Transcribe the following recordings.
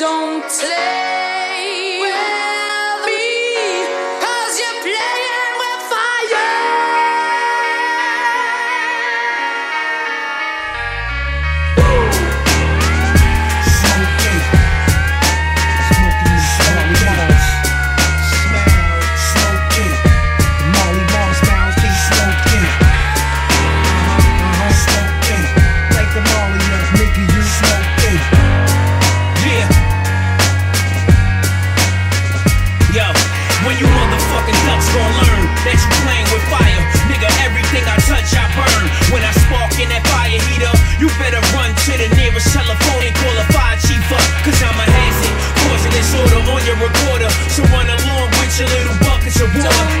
Don't play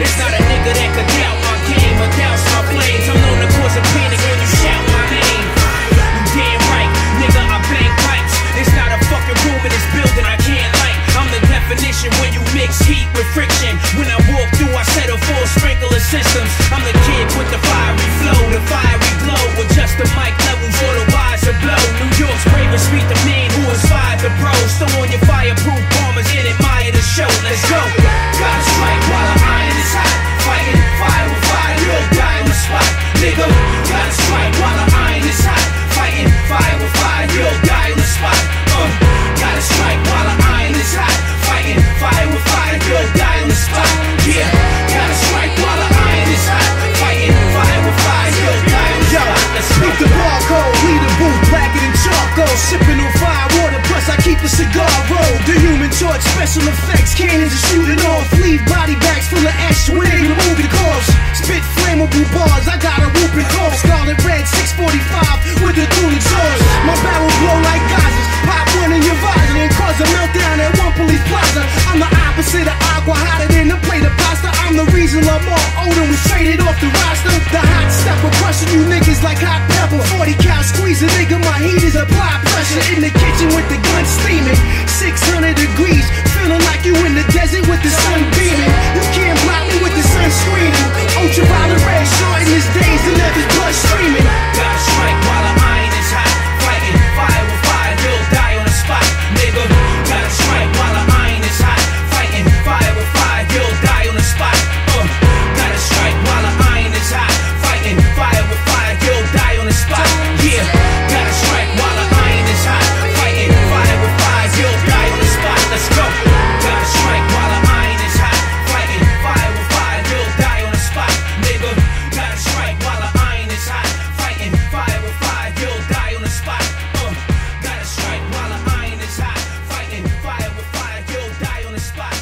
It's not a nigga that could doubt my game or douse my flames. I'm known to cause a panic when you shout my name. You damn right, nigga, I bang pipes. It's not a fucking room in this building I can't light. I'm the definition when you mix heat with friction. When I walk through, I settle full sprinkler systems. I'm the kid with the fiery flow, the fiery glow. With just the mic levels or the wires of blow. New York's bravest street, the man who inspired the pros. Throw on your fireproof bombers and admire the show. Let's go. Special effects, cannons are shooting off, leave body bags full of ash when they remove the corpse. Spit flammable bars, I got a whooping cough, scarlet red 645 with the dual exhaust. My barrel blow like Gazas, pop one in your visor and cause a meltdown at one police plaza. I'm the opposite of aqua, hotter than a plate of pasta. I'm the reason Lamar Odom was traded off the roster. The hot stepper crushing you niggas like hot pepper. 40 cal squeeze a nigga, my heat is apply pressure in the kitchen with the gun steaming. 600 degrees, Feeling like you in the desert with the sun beaming. You can't block me with the sun screaming. Ultraviolet red, shorting his days and let his blood. spot.